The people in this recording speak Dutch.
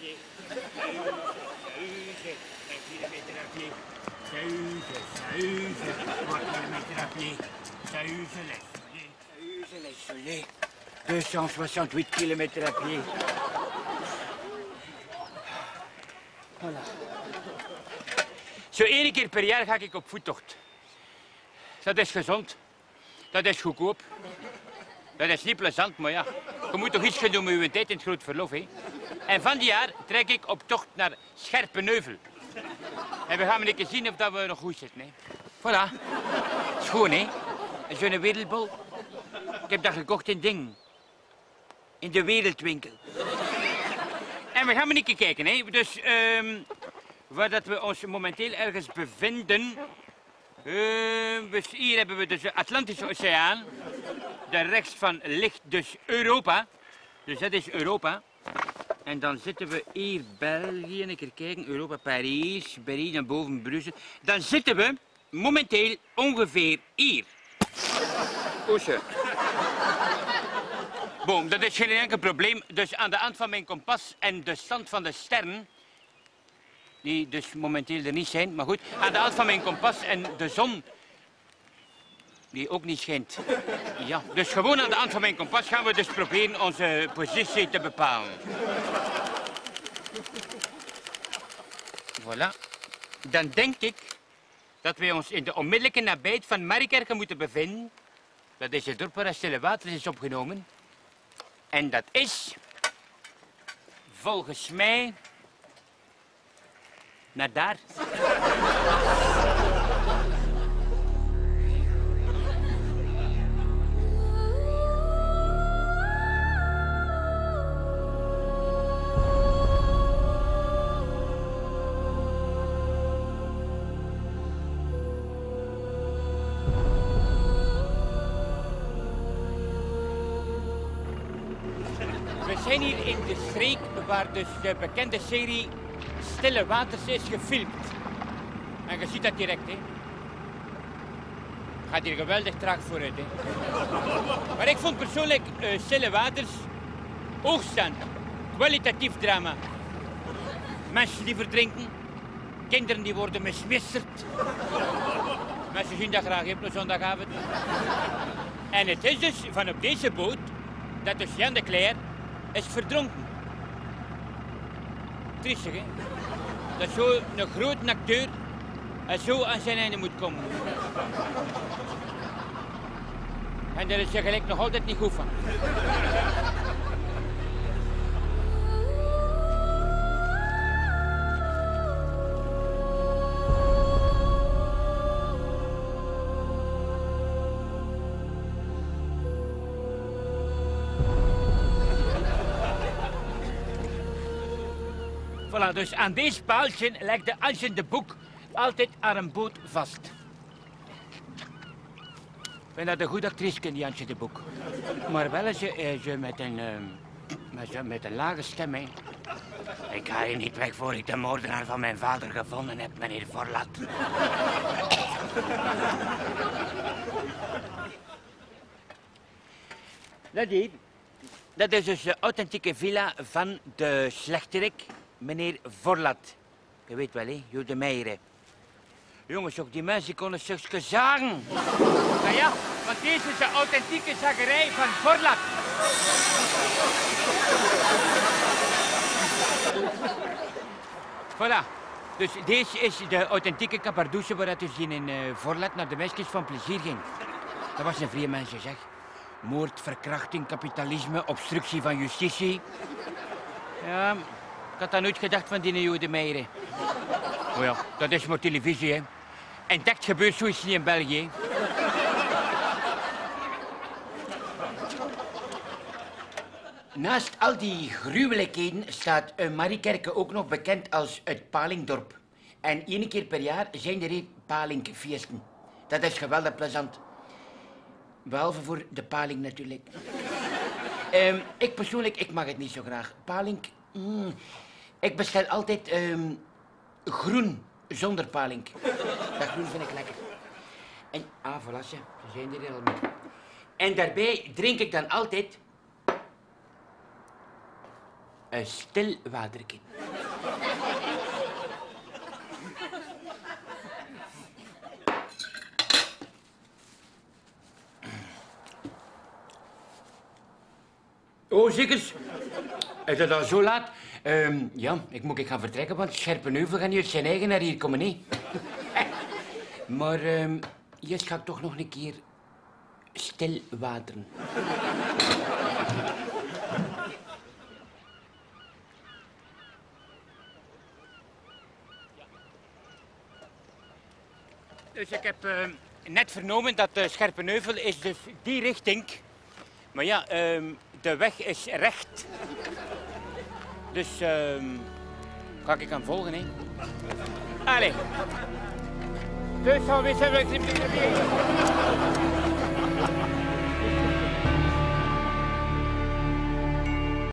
les soleil. Seuze, les soleil. 268 kilomètres à pied. Voilà. Zo één keer per jaar ga ik op voettocht. Dat is gezond. Dat is goedkoop. Dat is niet plezant, maar ja. Je moet toch iets gaan doen met je tijd in het groot verlof, hè. En van die jaar trek ik op tocht naar Scherpenheuvel. En we gaan een keer zien of dat we nog goed zitten, hè. Voilà. Schoon, hè. Zo'n wereldbol. Ik heb dat gekocht in Ding. In de wereldwinkel. En we gaan een keer kijken, hè. Dus, ehm waar dat we ons momenteel ergens bevinden. Dus hier hebben we dus de Atlantische Oceaan. Daar rechts van ligt dus Europa. Dus dat is Europa. En dan zitten we hier België, een keer kijken, Europa, Parijs, Berlijn en boven Brussel. Dan zitten we momenteel ongeveer hier. Oesje. Boom, dat is geen enkel probleem. Dus aan de hand van mijn kompas en de stand van de sterren, die dus momenteel er niet zijn, maar goed, aan de hand van mijn kompas en de zon, die ook niet schijnt. Ja, dus gewoon aan de hand van mijn kompas gaan we dus proberen onze positie te bepalen. Voilà. Dan denk ik dat wij ons in de onmiddellijke nabijheid van Marikerke moeten bevinden. Dat is het dorp waar Stille Water is opgenomen. En dat is, volgens mij, naar daar. We zijn hier in de streek waar dus de bekende serie Stille Waters is gefilmd. En je ziet dat direct, hè. Gaat hier geweldig traag vooruit. Maar ik vond persoonlijk eh, Stille Waters hoogstaand. Kwalitatief drama. Mensen die verdrinken. Kinderen die worden mismisserd. Mensen zien dat graag op een zondagavond. En het is dus van op deze boot dat dus Jan de Cler is verdronken. Triestig, hè? Dat zo'n grote acteur zo aan zijn einde moet komen. En daar is je gelijk nog altijd niet goed van. Voilà, dus aan deze paaltje legde Ansje de boek altijd aan een boot vast. Ik vind dat een goede actrice, die Ansje de Boek. Maar wel eens eh, je met een, met, een lage stem, hè. Ik ga hier niet weg voor ik de moordenaar van mijn vader gevonden heb, meneer Forlat. Dat hier, dat is dus de authentieke villa van de slechterik, meneer Forlat. Je weet wel, hè, Jo de Meijeren. Jongens, ook die mensen konden stukje zagen. Nou ja, want deze is de authentieke zagerij van Forlat. Voilà. Dus deze is de authentieke kapardouche waar het dus in uh, Forlat naar de meisjes van plezier ging. Dat was een vrije mensje, zeg. Moord, verkrachting, kapitalisme, obstructie van justitie. Ja, ik had dat nooit gedacht van die Jode Meijeren. Oh ja, dat is maar televisie, hè. En dat gebeurt zoiets niet in België. Naast al die gruwelijkheden staat uh, Mariekerke ook nog bekend als het Palingdorp. En één keer per jaar zijn er Palingfeesten. Dat is geweldig plezant. Behalve voor de paling natuurlijk. Ehm, ik persoonlijk, ik mag het niet zo graag. Paling, mm, ik bestel altijd ehm, groen zonder paling. Dat groen vind ik lekker. En, ah, voilà, ze zijn er al mee. En daarbij drink ik dan altijd een stil waterkind. Oh, zeker. Is het al zo laat? Ehm, ja, ik moet ik gaan vertrekken, want Scherpenheuvel gaat niet zijn eigen naar hier komen, nee. maar um, eerst ga ik toch nog een keer stil wateren. Dus ik heb uh, net vernomen dat uh, Scherpenheuvel is dus die richting. Maar ja, de weg is recht. Dus um, ga ik aan volgen, hè? Allee. Dus gaan we eens even...